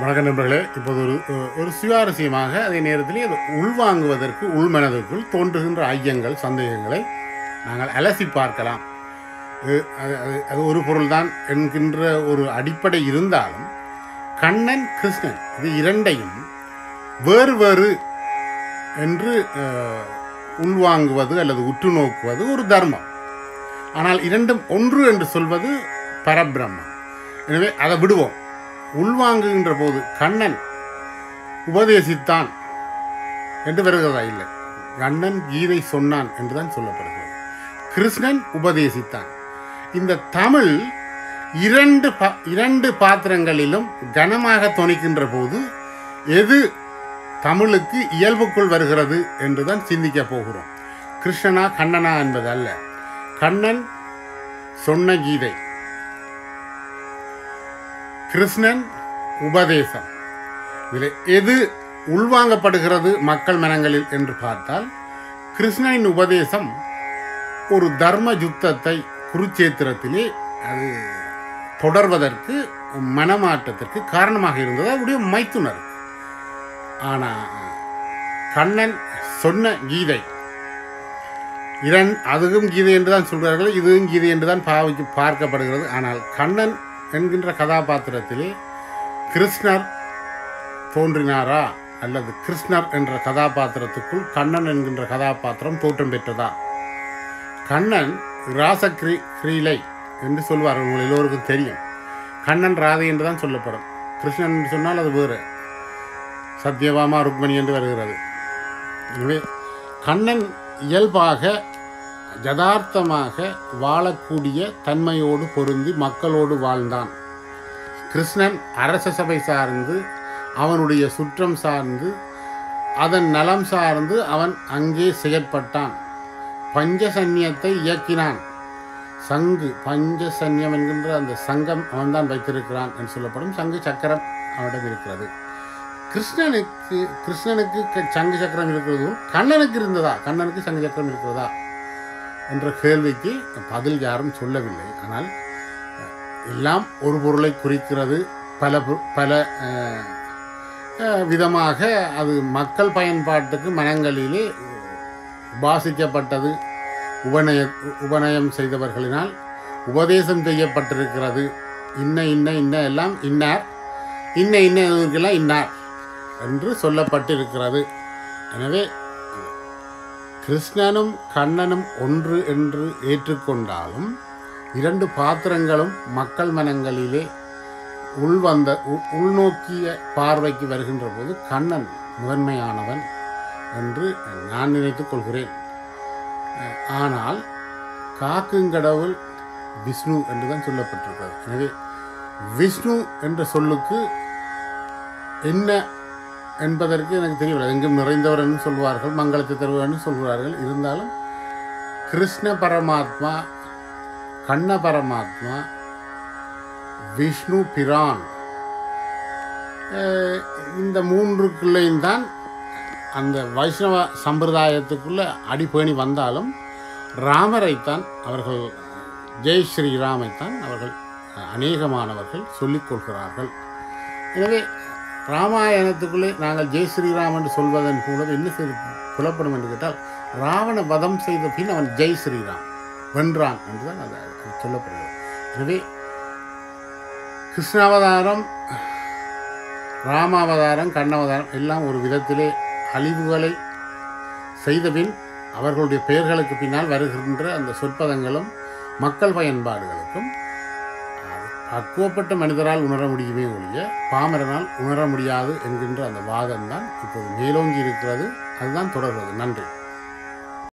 வணக்க நண்பர்களே. இப்போது ஒரு ஒரு சுவாரஸ்யமாக அதே நேரத்தில் அது உள்வாங்குவதற்கு உள்மனதுக்குள் தோன்றுகின்ற ஐயங்கள் சந்தேகங்களை நாங்கள் அலசி பார்க்கலாம். அது- அது- அது ஒரு பொருள்தான் என்கின்ற ஒரு அடிப்படை இருந்தாலும் கண்ணன் கிருஷ்ணன் இது இரண்டையும் வேறு வேறு என்று உள்வாங்குவது அல்லது உற்று நோக்குவது ஒரு தர்மம். ஆனால் இரண்டும் ஒன்று என்று சொல்வது பரபிரம்மம். எனவே அதை விடுவோம். உள்வாங்குகின்ற போது கண்ணன் உபதேசித்தான் என்று வருகிறதா? இல்லை. கண்ணன் கீதை சொன்னான் என்றுதான் சொல்லப்படுகிறது. கிருஷ்ணன் உபதேசித்தான். இந்த தமிழ் இரண்டு பா- இரண்டு பாத்திரங்களிலும் கனமாக துணிக்கின்ற போது எது தமிழுக்கு இயல்புக்குள் வருகிறது என்றுதான் சிந்திக்க போகிறோம். கிருஷ்ணனா கண்ணனா என்பது அல்ல. கண்ணன் சொன்ன கீதை. கிருஷ்ணன் உபதேசம். இதில் எது உள்வாங்கப்படுகிறது மக்கள் மனங்களில் என்று பார்த்தால் கிருஷ்ணனின் உபதேசம் ஒரு தர்ம யுத்தத்தை குருச்சேத்திரத்திலே அது தொடர்வதற்கு மனமாற்றத்திற்கு காரணமாக இருந்தது. அவருடைய மைத்துனர். ஆனால் கண்ணன் சொன்ன கீதை இரண் அதுவும் கீதை என்று தான் சொல்கிறார்கள் இதுவும் கீதை என்று தான் பாவிக்கு பார்க்கப்படுகிறது. ஆனால் கண்ணன் என்கின்ற கதாபாத்திரத்தில் கிருஷ்ணர் தோன்றினாரா? அல்லது கிருஷ்ணர் என்ற கதாபாத்திரத்துக்குள் கண்ணன் என்கின்ற கதாபாத்திரம் தோற்றம் பெற்றதா? கண்ணன் ராசக்ரி கிரீலை என்று சொல்வார். உங்கள் எல்லோருக்கும் தெரியும். கண்ணன் ராதை என்று தான் சொல்லப்படும். கிருஷ்ணன் என்று சொன்னால் அது வேறு. சத்யபாமா ருக்மணி என்று வருகிறது. எனவே கண்ணன் இயல்பாக யதார்த்தமாக வாழக்கூடிய தன்மையோடு பொருந்தி மக்களோடு வாழ்ந்தான். கிருஷ்ணன் அரச சபை சார்ந்து அவனுடைய சுற்றம் சார்ந்து அதன் நலம் சார்ந்து அவன் அங்கே செயற்பட்டான். பஞ்சசன்யத்தை இயக்கினான். சங்கு பஞ்சசன்யம் என்கின்ற அந்த சங்கம் அவன்தான் வைத்திருக்கிறான் என்று சொல்லப்படும் சங்கு சக்கரம் அவனிடம் இருக்கிறது. கிருஷ்ணனுக்கு கிருஷ்ணனுக்கு சங்கு சக்கரம் இருக்கிறதும் கண்ணனுக்கு இருந்ததா? கண்ணனுக்கு சங்கு சக்கரம் இருக்கிறதா? என்ற கேள்விக்கு பதில் யாரும் சொல்லவில்லை. ஆனால் எல்லாம் ஒரு பொருளை குறிக்கிறது. பல பல விதமாக அது மக்கள் பயன்பாட்டுக்கு மனங்களிலே உபாசிக்கப்பட்டது. உபநய உபநயம் செய்தவர்களினால் உபதேசம் செய்யப்பட்டிருக்கிறது. இன்ன இன்ன இன்ன எல்லாம் இன்னார். இன்ன இன்ன இதுக்கெல்லாம் இன்னார் என்று சொல்லப்பட்டிருக்கிறது. எனவே கிருஷ்ணனும் கண்ணனும் ஒன்று என்று ஏற்றுக்கொண்டாலும் இரண்டு பாத்திரங்களும் மக்கள் மனங்களிலே உள்வந்த உள்நோக்கிய பார்வைக்கு வருகின்ற போது கண்ணன் முதன்மையானவன் என்று நான் நினைத்துக் கொள்கிறேன். ஆனால் காக்குங்கடவுள் விஷ்ணு என்று தான் சொல்லப்பட்டிருக்கிறது. எனவே விஷ்ணு என்ற சொல்லுக்கு என்ன என்பதற்கு எனக்கு தெரியவில்லை. எங்கும் நிறைந்தவர் என்று சொல்வார்கள் மங்களத்தை தருவர் என்று சொல்கிறார்கள் இருந்தாலும் கிருஷ்ண பரமாத்மா கண்ண பரமாத்மா விஷ்ணு பிரான் இந்த மூன்றுக்குள்ளேயும் தான் அந்த வைஷ்ணவ சம்பிரதாயத்துக்குள்ளே அடிப்பேணி வந்தாலும் ராமரைத்தான் அவர்கள் ஜெய் ஸ்ரீராமைத்தான் அவர்கள் அநேகமானவர்கள் சொல்லிக் கொள்கிறார்கள். எனவே ராமாயணத்துக்குள்ளே நாங்கள் ஜெய் ஸ்ரீராம் என்று சொல்வதன் மூலம் என்ன செய்து புலப்படும் என்று கேட்டால் ராவண வதம் செய்த பின் அவன் ஜெய் ஸ்ரீராம் வென்றான் என்றுதான் அது சொல்லப்படுகிறது. எனவே கிருஷ்ணாவதாரம் ராமாவதாரம் கண்ணவதாரம் எல்லாம் ஒரு விதத்திலே அழிவுகளை செய்தபின் அவர்களுடைய பெயர்களுக்கு பின்னால் வருகின்ற அந்த சொற்பதங்களும் மக்கள் பயன்பாடுகளுக்கும் பக்குவப்பட்ட மனிதரால் உணர முடியுமே ஒழிய பாமரனால் உணர முடியாது என்கின்ற அந்த வாதம்தான் இப்போது மேலோங்கி இருக்கிறது. அதுதான் தொடர்வது. நன்றி.